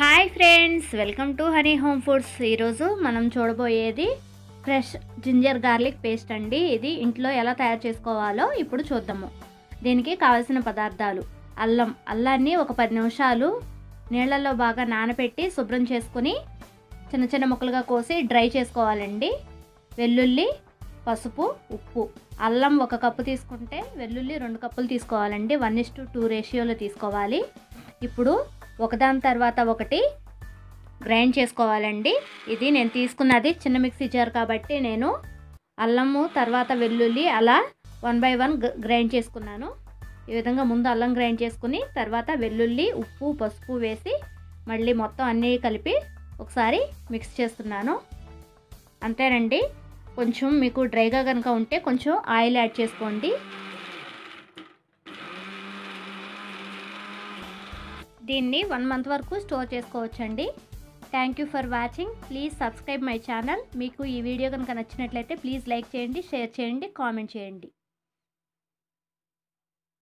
Hi friends welcome to honey home foods. ఈరోజు మనం చూడబోయేది ఫ్రెష్ జింజర్ గార్లిక్ పేస్ట్ అండి. ఇది ఇంట్లో ఎలా తయారు చేసుకోవాలో ఇప్పుడు చూద్దాము. దీనికి కావలసిన పదార్థాలు అల్లం. అల్లాన్ని ఒక పది నిమిషాలు నీళ్ళల్లో బాగా నానబెట్టి శుభ్రం చేసుకుని చిన్న చిన్న ముక్కలుగా కోసి డ్రై చేసుకోవాలండి. వెల్లుల్లి పసుపు ఉప్పు. అల్లం ఒక కప్పు తీసుకుంటే వెల్లుల్లి రెండు కప్పులు తీసుకోవాలండి. వన్ ఇస్ టు టూ రేషియోలో తీసుకోవాలి. ఇప్పుడు ఒకదాని తర్వాత ఒకటి గ్రైండ్ చేసుకోవాలండి. ఇది నేను తీసుకున్నది చిన్న మిక్సీ జార్ కాబట్టి నేను అల్లము తర్వాత వెల్లుల్లి అలా వన్ బై వన్ గ్రైండ్ చేసుకున్నాను. ఈ విధంగా ముందు అల్లం గ్రైండ్ చేసుకుని తర్వాత వెల్లుల్లి ఉప్పు పసుపు వేసి మళ్ళీ మొత్తం అన్నీ కలిపి ఒకసారి మిక్స్ చేస్తున్నాను. అంతేనండి. కొంచెం మీకు డ్రైగా కనుక ఉంటే కొంచెం ఆయిల్ యాడ్ చేసుకోండి. దీన్ని వన్ మంత్ వరకు స్టోర్ చేసుకోవచ్చండి. Thank you for watching please subscribe my channel మీకు ఈ వీడియో కనుక నచ్చినట్లయితే ప్లీజ్ లైక్ చేయండి షేర్ చేయండి కామెంట్ చేయండి.